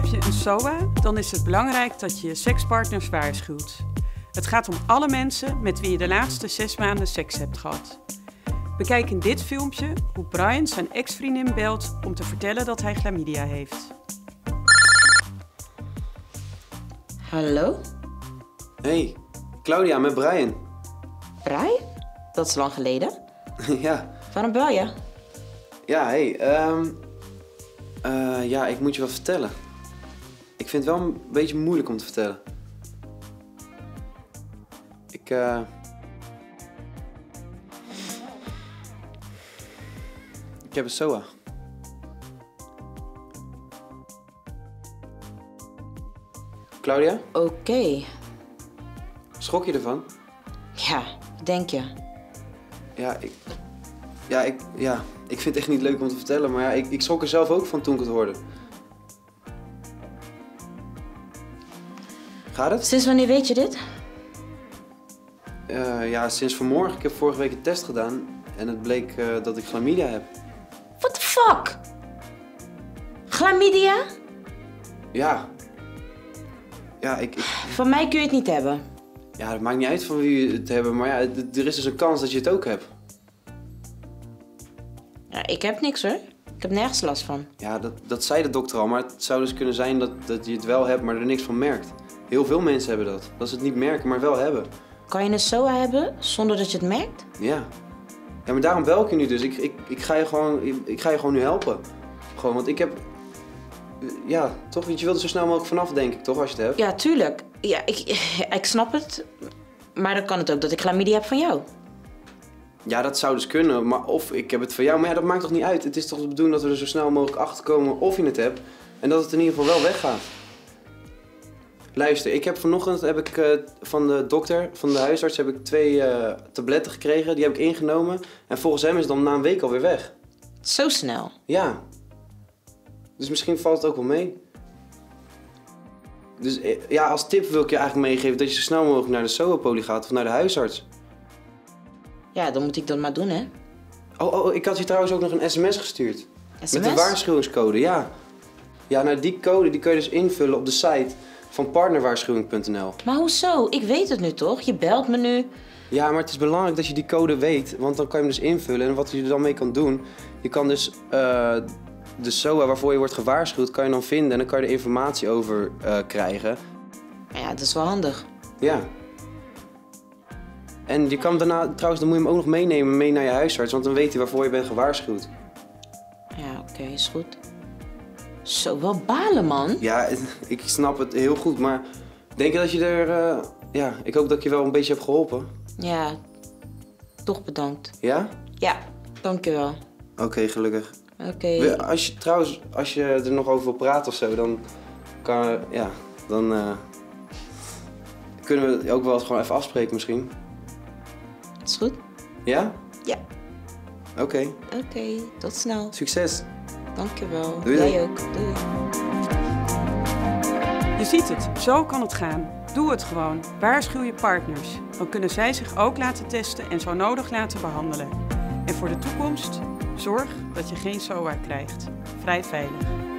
Heb je een SOA, dan is het belangrijk dat je je sekspartners waarschuwt. Het gaat om alle mensen met wie je de laatste zes maanden seks hebt gehad. Bekijk in dit filmpje hoe Brian zijn ex-vriendin belt om te vertellen dat hij chlamydia heeft. Hallo? Hey, Claudia met Brian. Brian? Dat is lang geleden. ja, Waarom bel je? ja, hey, ehm, eh, ja, ik moet je wat vertellen. Ik vind het wel een beetje moeilijk om te vertellen. Ik, eh... Ik heb een SOA. Claudia, Oké. schrok je ervan? Ja, denk je? Ja, ik, ja, ik, ja, ik vind het echt niet leuk om te vertellen, maar ja, ik, ik schrok er zelf ook van toen ik het hoorde. Gaat het? Sinds wanneer weet je dit? Eh, ja, sinds vanmorgen. Ik heb vorige week een test gedaan en het bleek eh, dat ik chlamydia heb. What the fuck? Chlamydia? Ja. Ja, ik, ik, Van mij kun je het niet hebben. ja, het maakt niet uit van wie het hebben, maar ja, er is dus een kans dat je het ook hebt. Ja, ik heb niks hoor. Ik heb nergens last van. Ja, dat, dat zei de dokter al, maar het zou dus kunnen zijn dat, dat je het wel hebt, maar er niks van merkt. Heel veel mensen hebben dat. Dat ze het niet merken, maar wel hebben. Kan je een SOA hebben zonder dat je het merkt? Ja. Ja, maar daarom bel ik je nu dus. Ik, ik, ik, ga, je gewoon, ik, ik ga je gewoon nu helpen. Gewoon, want ik heb... Ja, toch? Want je wilt er zo snel mogelijk vanaf, denk ik, toch? Als je het hebt. Ja, tuurlijk. Ja, ik, ik snap het. Maar dan kan het ook dat ik chlamydia heb van jou. Ja, dat zou dus kunnen. Maar of ik heb het van jou. Maar ja, dat maakt toch niet uit? Het is toch de bedoeling dat we er zo snel mogelijk achter komen of je het hebt. En dat het in ieder geval wel weggaat. Luister, ik heb vanochtend heb ik, eh, van de dokter, van de huisarts, heb ik twee eh, tabletten gekregen. Die heb ik ingenomen. En volgens hem is het dan na een week alweer weg. Zo snel. Ja. Dus misschien valt het ook wel mee. Dus eh, ja, als tip wil ik je eigenlijk meegeven dat je zo snel mogelijk naar de SOA-poly gaat of naar de huisarts. Ja, dan moet ik dat maar doen, hè? Oh, oh, ik had je trouwens ook nog een sms gestuurd. Met SMS? de waarschuwingscode, ja. Ja, nou die code die kun je dus invullen op de site van partnerwaarschuwing.nl. Maar hoezo? Ik weet het nu toch? Je belt me nu. Ja, maar het is belangrijk dat je die code weet, want dan kan je hem dus invullen. En wat je er dan mee kan doen, je kan dus eh, de SOA waarvoor je wordt gewaarschuwd, kan je dan vinden en dan kan je er informatie over eh, krijgen. Ja, dat is wel handig. Ja. En je kan daarna, trouwens, dan moet je hem ook nog meenemen mee naar je huisarts, want dan weet hij waarvoor je bent gewaarschuwd. Ja, oké, is goed. Zo, wel balen, man. Ja, ik snap het heel goed, maar denk je dat je er, eh, ja, ik hoop dat ik je wel een beetje heb geholpen. Ja, toch bedankt. Ja? Ja, dankjewel. Oké, gelukkig. Oké. Als je trouwens, als je er nog over wil praten of zo, dan kan, ja, dan eh, kunnen we ook wel eens gewoon even afspreken misschien. Is goed? Ja? Ja. Oké, Oké, tot snel. succes. Dankjewel. Doei. Jij ook. Doei. Je ziet het, zo kan het gaan. Doe het gewoon. Waarschuw je partners. Dan kunnen zij zich ook laten testen en zo nodig laten behandelen. En voor de toekomst, zorg dat je geen SOA krijgt. Vrij veilig.